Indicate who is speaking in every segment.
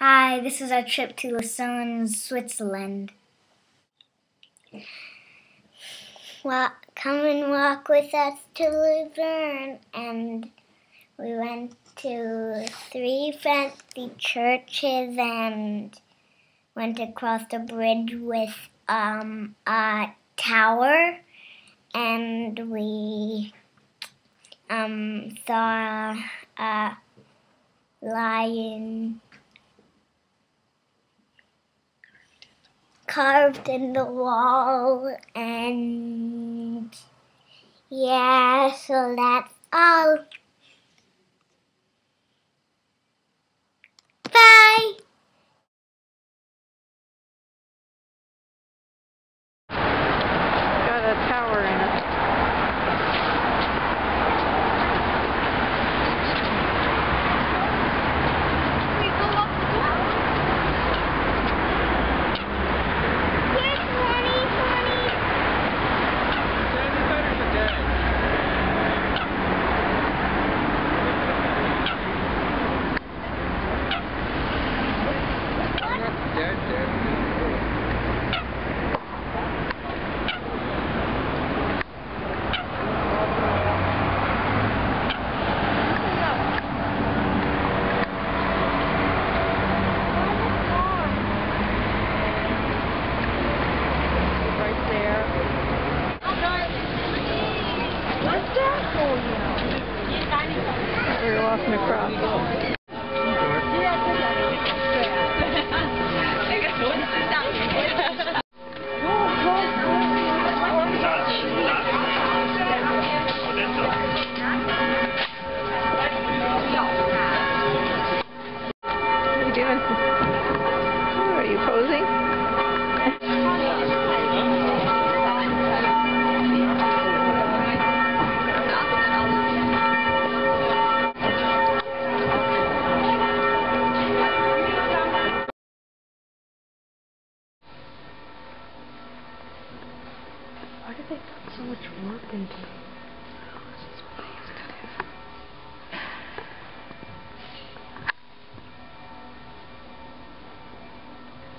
Speaker 1: Hi, this is our trip to Lucerne, Switzerland. Well, come and walk with us to Lucerne. And we went to three fancy churches and went across the bridge with um, a tower. And we um, saw a lion carved in the wall and yeah, so that's all.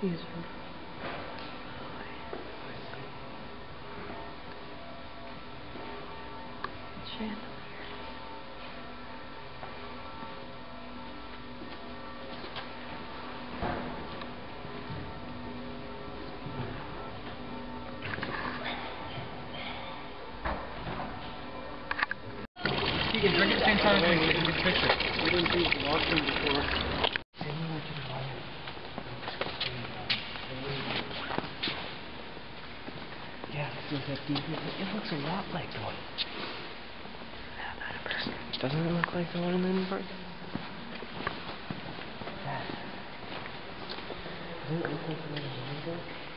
Speaker 2: These are.
Speaker 3: You can drink at the same time and take a good picture. We didn't do walking before. Yeah, this is a It looks a lot like the one. Doesn't it look like the one in Lindenberg? Yeah. Doesn't it look like the one in Lindenberg?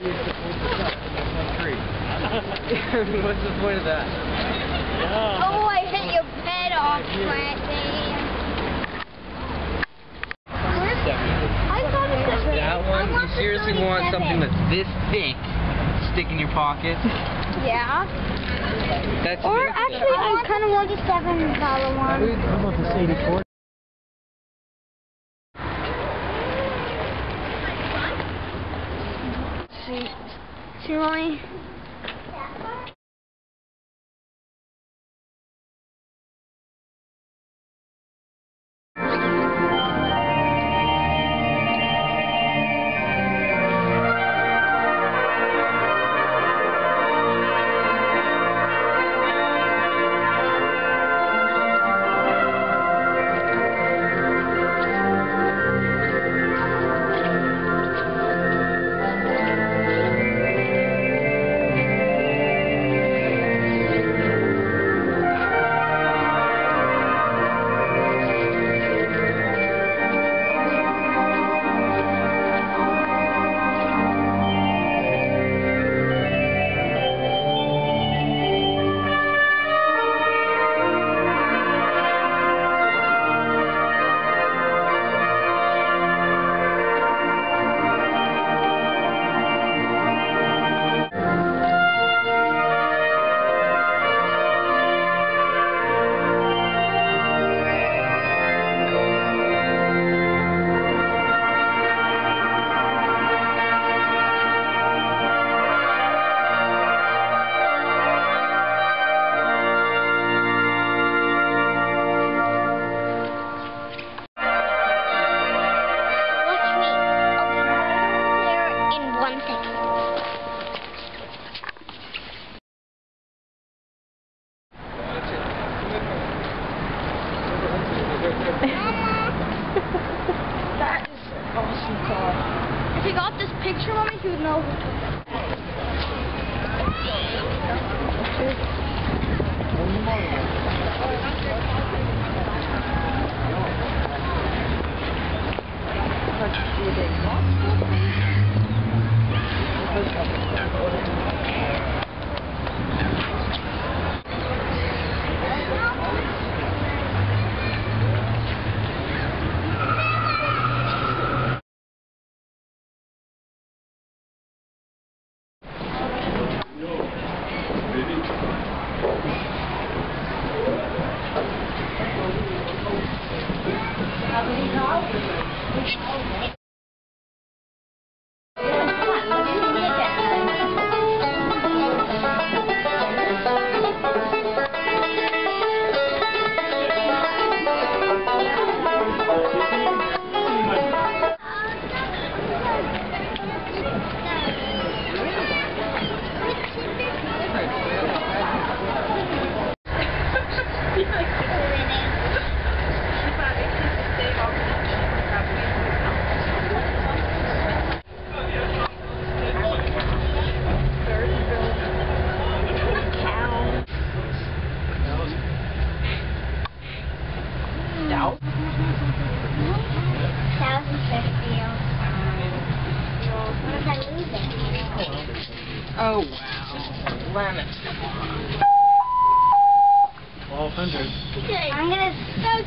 Speaker 3: What's the point of that?
Speaker 2: Oh, I hit your bed off, Brandy. I thought it was
Speaker 3: That one, you seriously want something that's this thick to stick in your pocket?
Speaker 2: Yeah.
Speaker 3: That's
Speaker 2: Or actually, I kind of want the seven dollar one.
Speaker 4: How about this 84?
Speaker 2: See, see, mommy. Thousand fifty. What if I lose it?
Speaker 3: Oh, wow. Lemon.
Speaker 4: 1200.
Speaker 2: I'm gonna so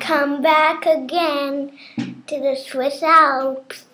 Speaker 1: Come back again to the Swiss Alps.